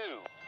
two,